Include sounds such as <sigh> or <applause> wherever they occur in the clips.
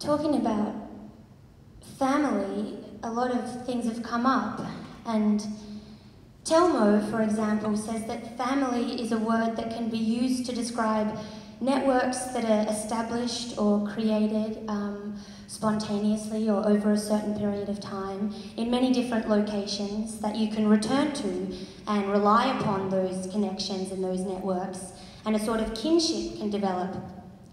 talking about family, a lot of things have come up. And Telmo, for example, says that family is a word that can be used to describe networks that are established or created um, spontaneously or over a certain period of time in many different locations that you can return to and rely upon those connections and those networks, and a sort of kinship can develop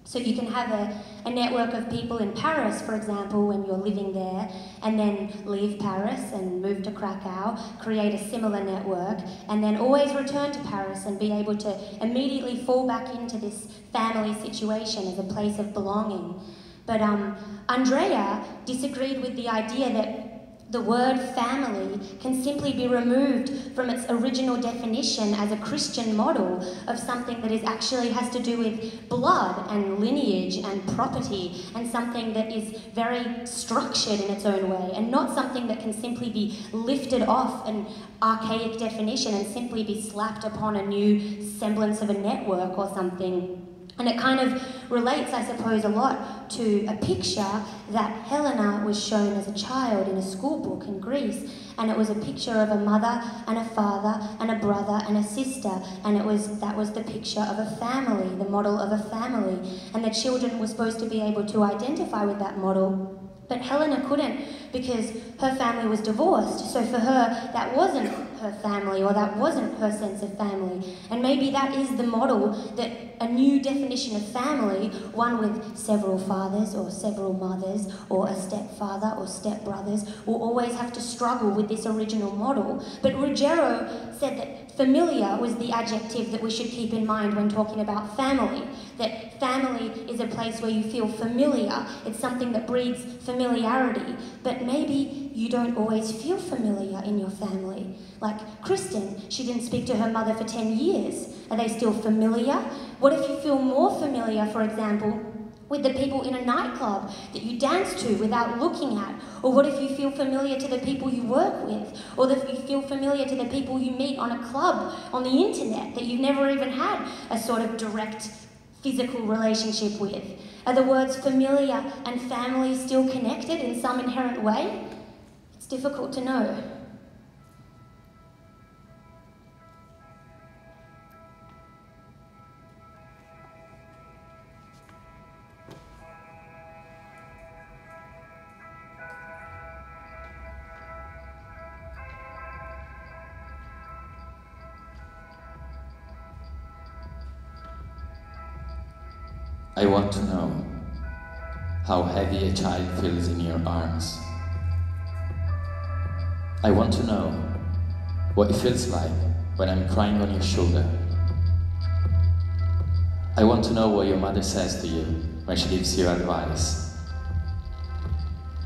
so you can have a, a network of people in Paris, for example, when you're living there, and then leave Paris and move to Krakow, create a similar network, and then always return to Paris and be able to immediately fall back into this family situation as a place of belonging. But um, Andrea disagreed with the idea that the word family can simply be removed from its original definition as a Christian model of something that is actually has to do with blood and lineage and property and something that is very structured in its own way and not something that can simply be lifted off an archaic definition and simply be slapped upon a new semblance of a network or something. And it kind of relates, I suppose, a lot to a picture that Helena was shown as a child in a school book in Greece. And it was a picture of a mother and a father and a brother and a sister. And it was that was the picture of a family, the model of a family. And the children were supposed to be able to identify with that model. But Helena couldn't because her family was divorced. So for her, that wasn't her family or that wasn't her sense of family. And maybe that is the model that a new definition of family, one with several fathers or several mothers or a stepfather or stepbrothers, will always have to struggle with this original model. But Ruggiero said that familiar was the adjective that we should keep in mind when talking about family. That family is a place where you feel familiar, it's something that breeds familiarity. But maybe you don't always feel familiar in your family. Like Kristen, she didn't speak to her mother for 10 years. Are they still familiar? What if you feel more familiar, for example, with the people in a nightclub that you dance to without looking at? Or what if you feel familiar to the people you work with? Or if you feel familiar to the people you meet on a club, on the internet, that you've never even had a sort of direct physical relationship with? Are the words familiar and family still connected in some inherent way? It's difficult to know. I want to know how heavy a child feels in your arms. I want to know what it feels like when I'm crying on your shoulder. I want to know what your mother says to you when she gives you advice.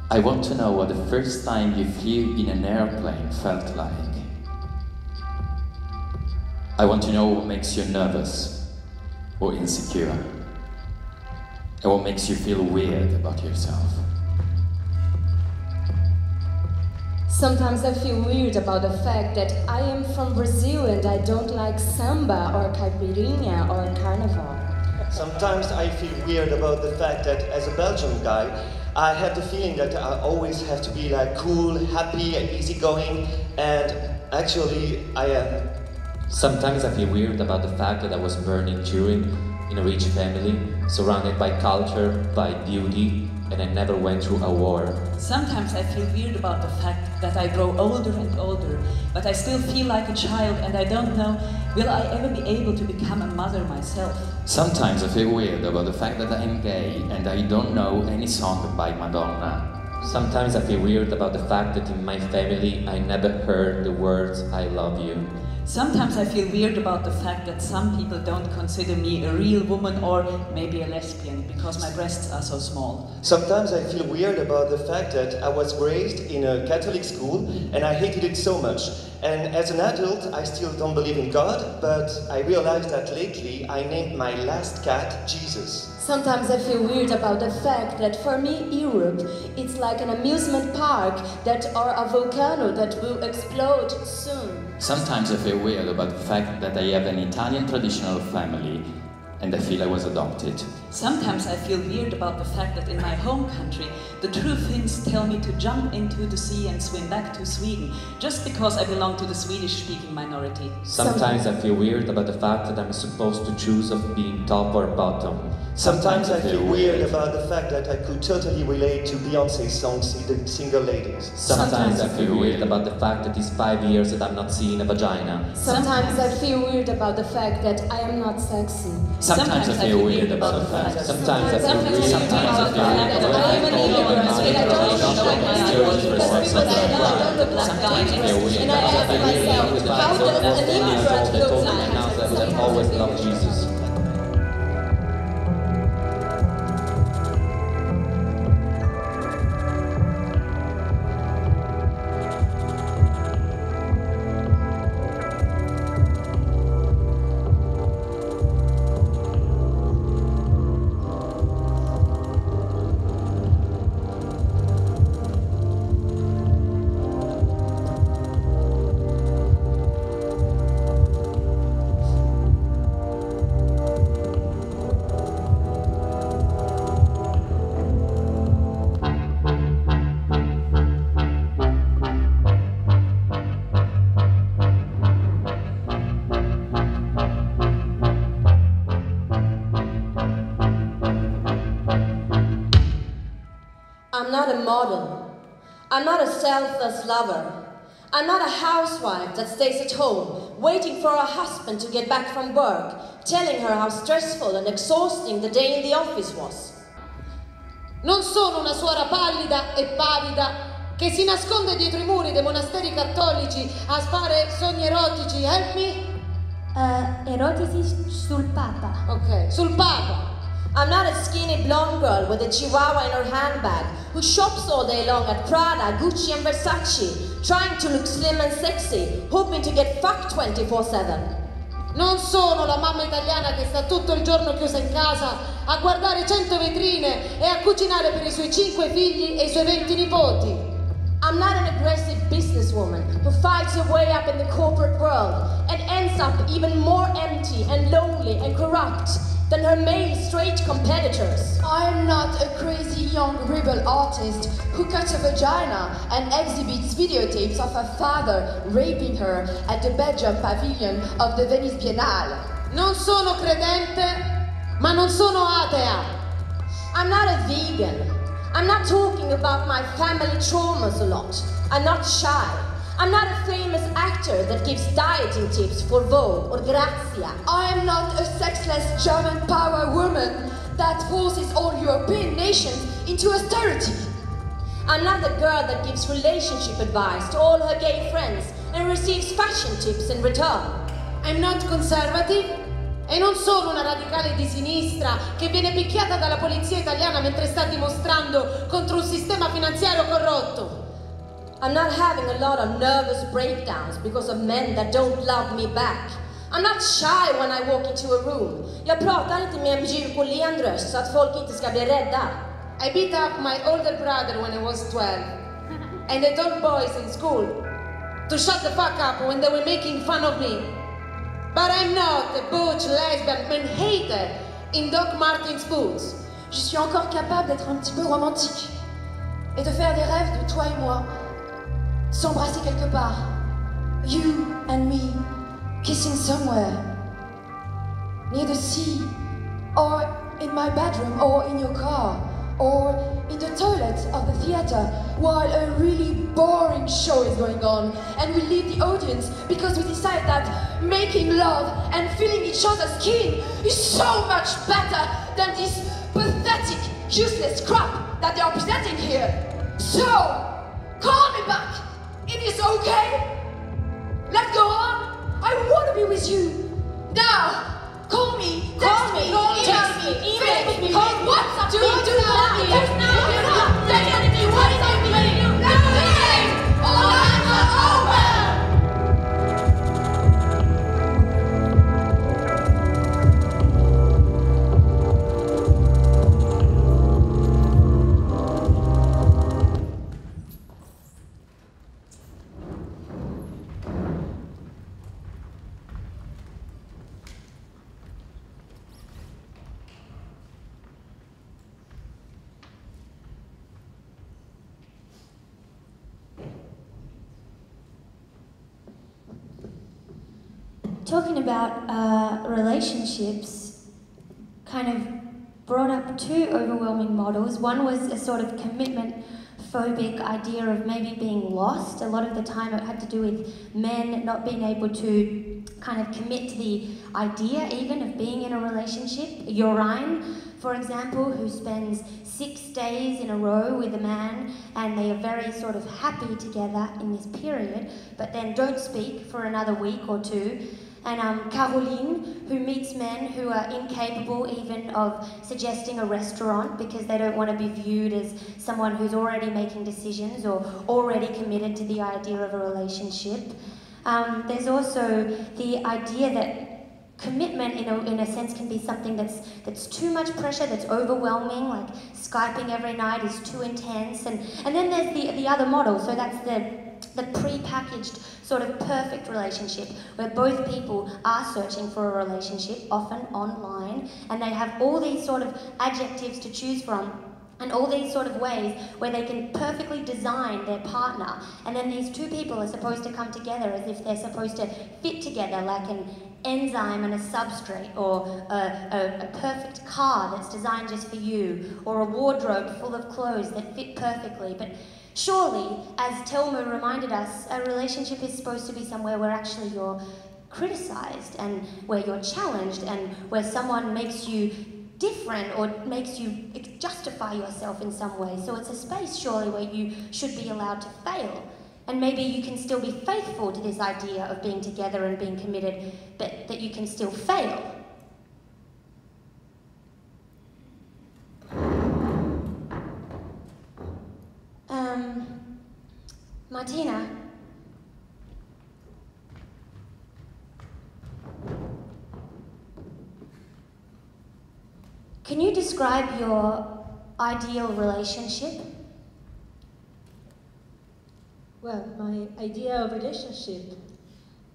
I want to know what the first time you flew in an airplane felt like. I want to know what makes you nervous or insecure and what makes you feel weird about yourself. Sometimes I feel weird about the fact that I am from Brazil and I don't like samba or caipirinha or carnival. Sometimes I feel weird about the fact that as a Belgian guy, I have the feeling that I always have to be like cool, happy, and easygoing, and actually I am. Sometimes I feel weird about the fact that I was born in Turin in a rich family, surrounded by culture, by beauty, and I never went through a war. Sometimes I feel weird about the fact that I grow older and older, but I still feel like a child and I don't know, will I ever be able to become a mother myself? Sometimes I feel weird about the fact that I am gay and I don't know any song by Madonna. Sometimes I feel weird about the fact that in my family I never heard the words I love you. Sometimes I feel weird about the fact that some people don't consider me a real woman or maybe a lesbian because my breasts are so small. Sometimes I feel weird about the fact that I was raised in a Catholic school and I hated it so much. And as an adult, I still don't believe in God, but I realized that lately I named my last cat Jesus. Sometimes I feel weird about the fact that for me, Europe, it's like an amusement park that or a volcano that will explode soon. Sometimes I feel weird about the fact that I have an Italian traditional family and I feel I was adopted. Sometimes I feel weird about the fact that in my home country, the true Finns tell me to jump into the sea and swim back to Sweden, just because I belong to the Swedish speaking minority. Sometimes I feel weird about the fact that I'm supposed to choose of being top or bottom. Sometimes I feel weird about the fact that I could totally relate to Beyonce's song "Sing- Single Ladies. Sometimes I feel weird about the fact that it's five years that I'm not seeing a vagina. Sometimes I feel weird about the fact that I am not sexy. Sometimes I feel weird about the fact. Sometimes feel Sometimes. I feel my Sometimes I look like Sometimes I feel weird I told me now that I always loved Jesus. Not a model. I'm not a selfless lover. I'm not a housewife that stays at home, waiting for her husband to get back from work, telling her how stressful and exhausting the day in the office was. Non sono una suora pallida e pavida che si nasconde dietro i muri dei monasteri cattolici a fare sogni erotici. Help me? Uh, erotici sul Papa. Ok, sul Papa. I'm not a skinny blonde girl with a chihuahua in her handbag who shops all day long at Prada, Gucci, and Versace, trying to look slim and sexy, hoping to get fucked 24 7. Non sono la mamma italiana che sta tutto il giorno chiusa in casa a guardare cento vetrine e a cucinare per i suoi cinque figli e i suoi venti nipoti. I'm not an aggressive businesswoman who fights her way up in the corporate world and ends up even more empty and lonely and corrupt than her male straight competitors. I am not a crazy young rebel artist who cuts a vagina and exhibits videotapes of her father raping her at the Belgium pavilion of the Venice Biennale. Non sono credente, ma non sono atea. I'm not a vegan. I'm not talking about my family traumas a lot. I'm not shy. I'm not a famous actor that gives dieting tips for Vogue or Grazia. I am not a sexless German power woman that forces all European nations into austerity. I'm not the girl that gives relationship advice to all her gay friends and receives fashion tips in return. I'm not conservative e non sono una radicale di sinistra che viene picchiata dalla polizia italiana mentre sta dimostrando contro un sistema finanziario corrotto. I'm not having a lot of nervous breakdowns because of men that don't love me back. I'm not shy when I walk into a room. Jag pratar inte med en mjuk och len röst så att folk inte ska bli rädda. I beat up my older brother when I was 12. <laughs> And I told boys in school to shut the fuck up when they were making fun of me. But I'm not a butch lesbian man hater in Doc Martens boots. Je suis encore capable d'être un petit peu romantique et de faire des rêves de toi et moi, s'embrasser quelque part. You and me kissing somewhere near the sea, or in my bedroom, or in your car, or in the toilet of the theater while a really boring show is going on, and we leave the audience because we decide that making love and feeling each other's skin is so much better than this pathetic, useless crap that they are presenting here. So, call me back. It is okay. Let's go on. I want to be with you. Now, call me, text Call me, me, call me, email text me, email Facebook me, call me. WhatsApp Do me, it, do it call now, me. do it now, do it now. Say anything, what is it doing? Let's talking about uh, relationships, kind of brought up two overwhelming models. One was a sort of commitment phobic idea of maybe being lost. A lot of the time it had to do with men not being able to kind of commit to the idea even of being in a relationship. Yorine, for example, who spends six days in a row with a man and they are very sort of happy together in this period, but then don't speak for another week or two and um, Caroline, who meets men who are incapable even of suggesting a restaurant because they don't want to be viewed as someone who's already making decisions or already committed to the idea of a relationship. Um, there's also the idea that commitment in a, in a sense can be something that's that's too much pressure that's overwhelming like skyping every night is too intense and and then there's the the other model so that's the the pre-packaged sort of perfect relationship where both people are searching for a relationship, often online, and they have all these sort of adjectives to choose from and all these sort of ways where they can perfectly design their partner. And then these two people are supposed to come together as if they're supposed to fit together like an enzyme and a substrate, or a, a, a, perfect car that's designed just for you, or a wardrobe full of clothes that fit perfectly. But Surely, as Telmo reminded us, a relationship is supposed to be somewhere where actually you're criticized and where you're challenged and where someone makes you different or makes you justify yourself in some way. So it's a space, surely, where you should be allowed to fail. And maybe you can still be faithful to this idea of being together and being committed, but that you can still fail. Martina. Can you describe your ideal relationship? Well, my idea of relationship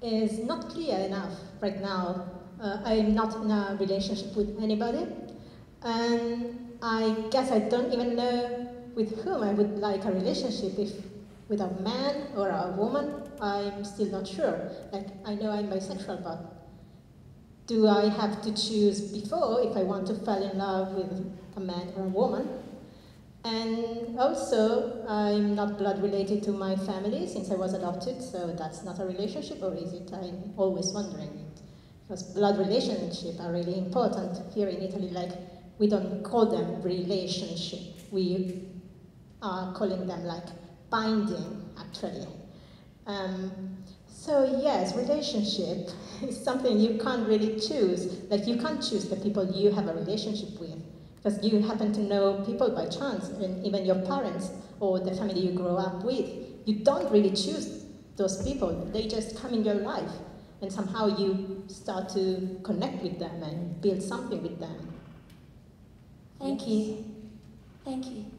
is not clear enough right now. Uh, I'm not in a relationship with anybody, and I guess I don't even know with whom I would like a relationship, if with a man or a woman, I'm still not sure. Like, I know I'm bisexual, but do I have to choose before if I want to fall in love with a man or a woman? And also, I'm not blood related to my family since I was adopted, so that's not a relationship, or is it? I'm always wondering. Because blood relationships are really important here in Italy. Like, we don't call them relationship. We are calling them like binding, actually. Um, so yes, relationship <laughs> is something you can't really choose. Like you can't choose the people you have a relationship with because you happen to know people by chance, and even your parents or the family you grow up with. You don't really choose those people. They just come in your life, and somehow you start to connect with them and build something with them. Thank yes. you. Thank you.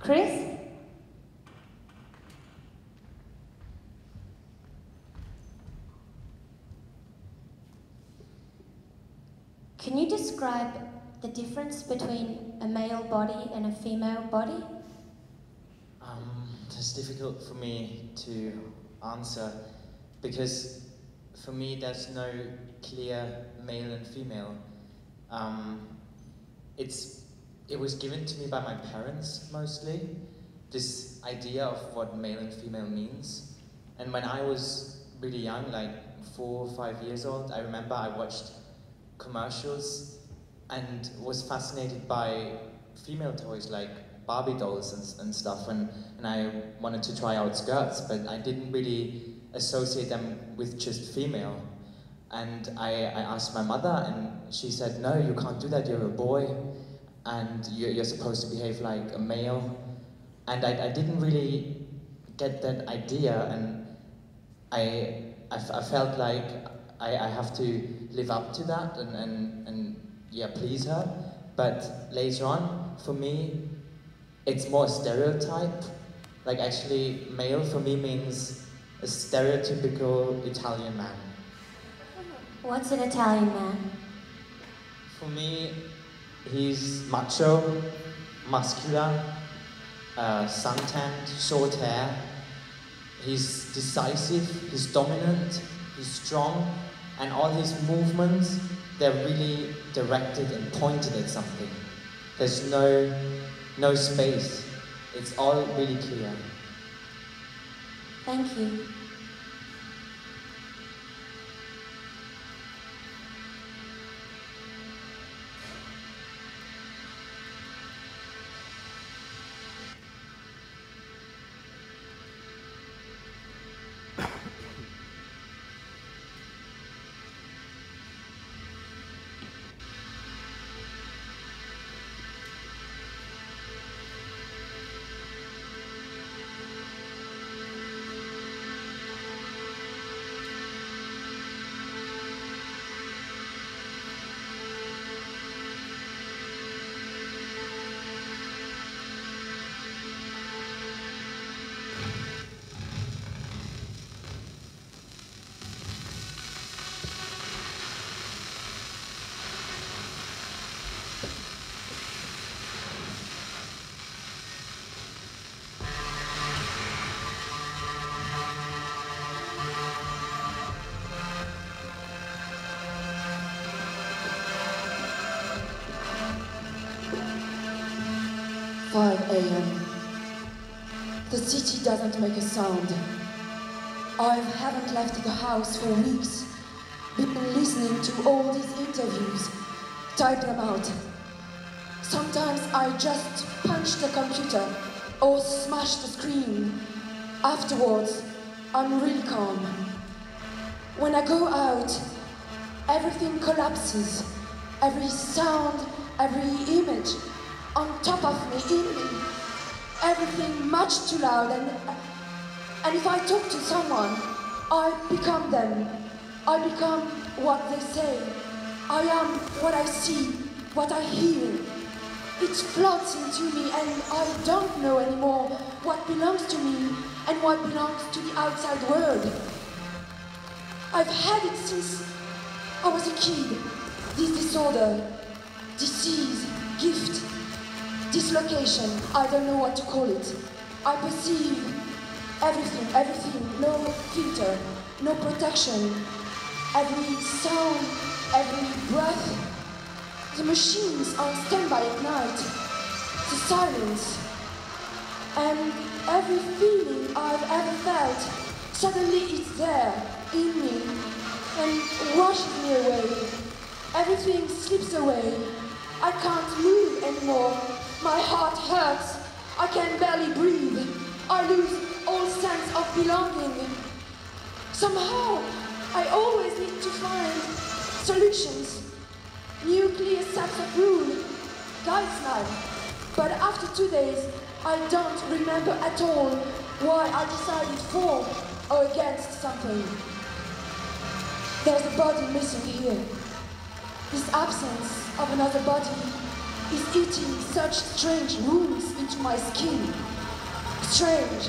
Chris? Can you describe the difference between a male body and a female body? Um, it's difficult for me to answer because for me there's no clear male and female. Um, it's it was given to me by my parents mostly, this idea of what male and female means. And when I was really young, like four or five years old, I remember I watched commercials and was fascinated by female toys like Barbie dolls and, and stuff, and, and I wanted to try out skirts, but I didn't really associate them with just female. And I, I asked my mother, and she said, No, you can't do that, you're a boy and you're, supposed to behave like a male. And I, I didn't really get that idea, and I, I, felt like I, I have to live up to that and, and, and yeah, please her. But later on, for me, it's more a stereotype. Like actually, male for me means a stereotypical Italian man. What's an Italian man? For me, He's macho, muscular, uh, suntanned, short hair, he's decisive, he's dominant, he's strong, and all his movements, they're really directed and pointed at something. There's no, no space. It's all really clear. Thank you. City doesn't make a sound. I haven't left the house for weeks. Been listening to all these interviews, type them out. Sometimes I just punch the computer or smash the screen. Afterwards, I'm really calm. When I go out, everything collapses. Every sound, every image on top of me, in me. Everything much too loud and and if I talk to someone, I become them. I become what they say. I am what I see, what I hear. It floods into me and I don't know anymore what belongs to me and what belongs to the outside world. I've had it since I was a kid. This disorder, disease, gift, dislocation, I don't know what to call it. I perceive everything, everything, no filter, no protection. Every sound, every breath. The machines on standby at night. The silence. And every feeling I've ever felt, suddenly it's there, in me, and washes me away. Everything slips away. I can't move anymore. My heart hurts. I can barely breathe. I lose all sense of belonging. Somehow, I always need to find solutions. Nuclear sets of rule guides life. But after two days, I don't remember at all why I decided for or against something. There's a body missing here. This absence of another body is eating such strange wounds into my skin. Strange.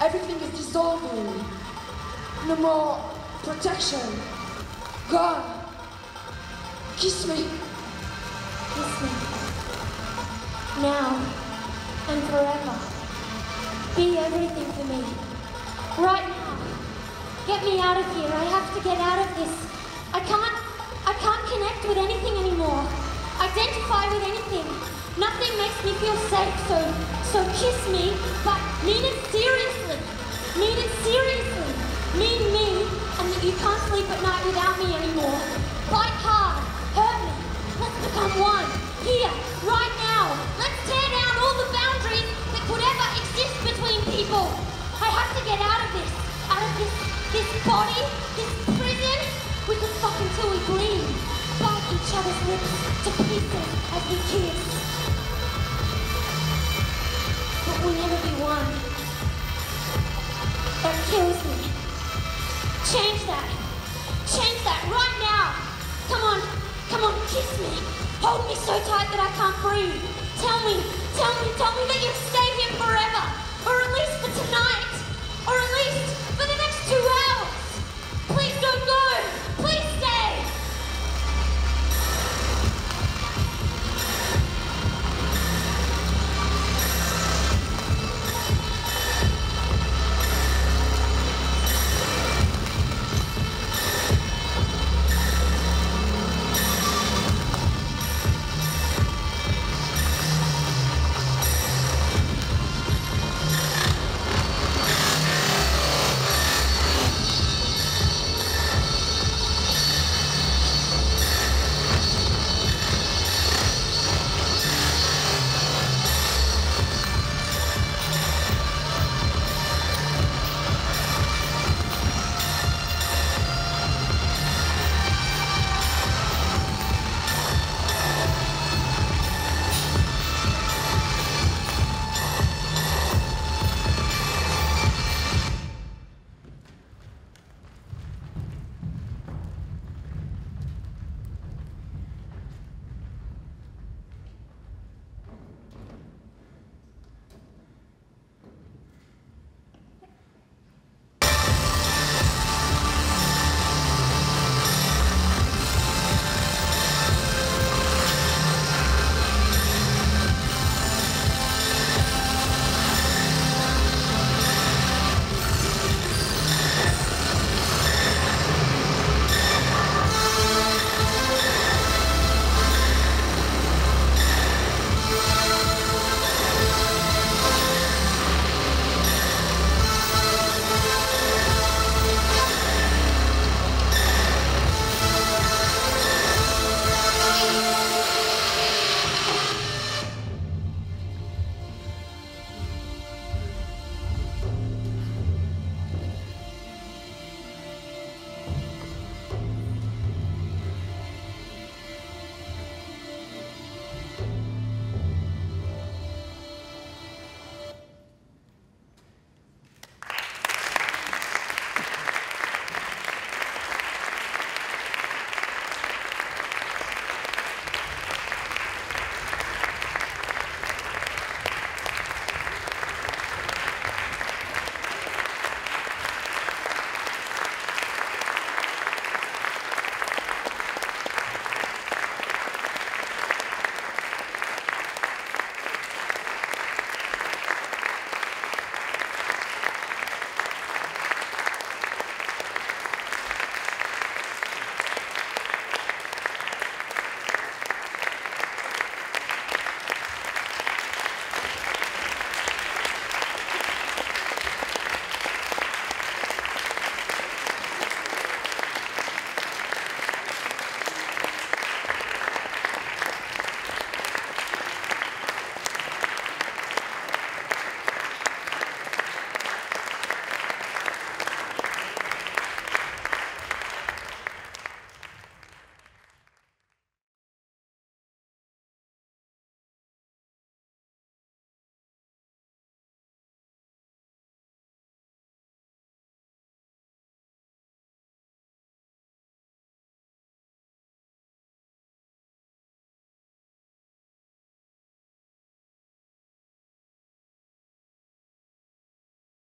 Everything is dissolving. No more protection. Gone. Kiss me. Kiss me. Now and forever. Be everything for me. Right now. Get me out of here. I have to get out of this. I can't I can't connect with anything anymore. Identify with anything. Nothing makes me feel safe, so so kiss me, but mean it seriously. Mean it seriously. Mean me, and that you can't sleep at night without me anymore. Bite hard. Hurt me. Let's become one. Here, right now. Let's tear down all the boundaries that could ever exist between people. I have to get out of this. Out of this this body, this prison. We could fuck until we bleed. Each other's lips to pieces as we kiss. But we'll never be one. That kills me. Change that. Change that right now. Come on, come on, kiss me. Hold me so tight that I can't breathe. Tell me, tell me, tell me.